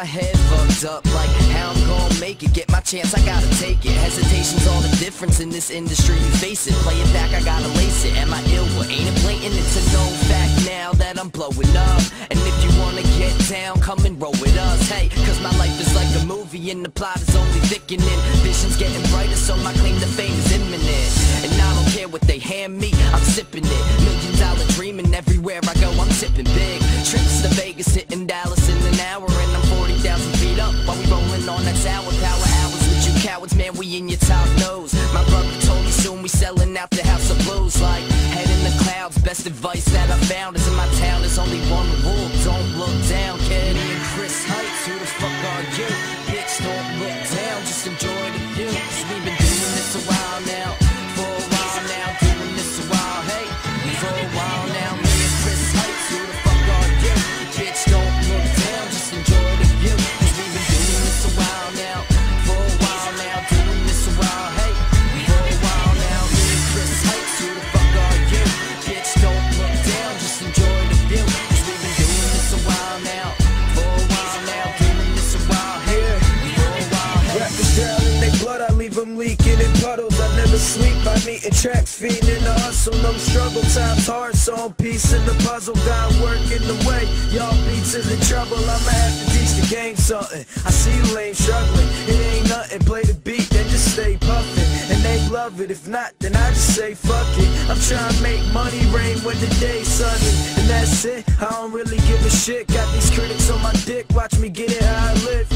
my head fucked up Like how I'm gonna make it? Get my chance, I gotta take it. Hesitation's all the difference in this industry. You face it, play it back, I gotta lace it. Am I ill? Well, ain't it blatant? It's a known fact now that I'm blowing up. And if you wanna get down, come and roll with us. Hey, cause my life is like a movie And the plot is only thickening. Vision's getting brighter, so my claim to fame is imminent. And I don't care what they hand me, I'm sipping it. Million dollar dreaming, everywhere I go, I'm tipping big. Trips to Vegas, hitting in your top nose. My brother told me soon we selling out the house of blues. Like, head in the clouds, best advice that I found is in my town There's only one rule, puddles. I never sleep, I'm tracks, feeding the hustle. No struggle, times hard, so I'm piecing the puzzle. Got work in the way, y'all beats is in trouble. I'ma have to teach the game something. I see you lame struggling, it ain't nothing. Play the beat, then just stay puffing. And they love it, if not, then I just say fuck it. I'm trying to make money rain when the day's sunny. And that's it, I don't really give a shit. Got these critics on my dick, watch me get it how I live,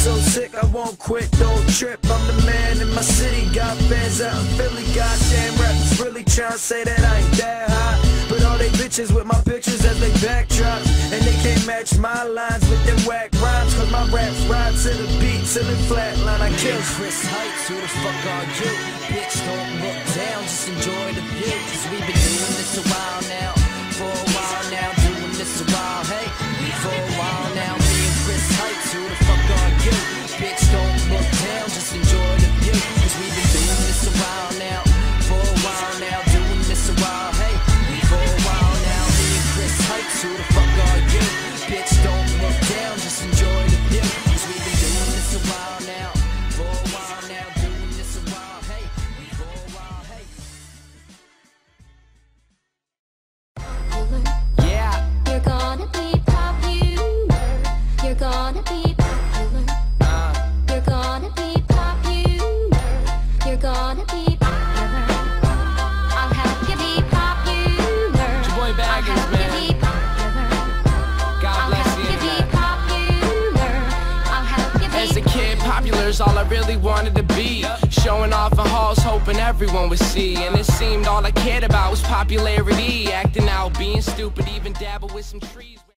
so sick, I won't quit, don't trip. I'm the man in my city, got fans out in Philly. Goddamn rappers really tryna say that I ain't that hot. But all they bitches with my pictures as they backdrop. And they can't match my lines with them whack rhymes. Cause my raps ride to the beat till it flatline. I kill Chris Heights, who the fuck are you? Bitch, don't look down, just enjoy the view Cause we've been doing this a while all I really wanted to be. Showing off in halls, hoping everyone would see. And it seemed all I cared about was popularity. Acting out, being stupid, even dabble with some trees.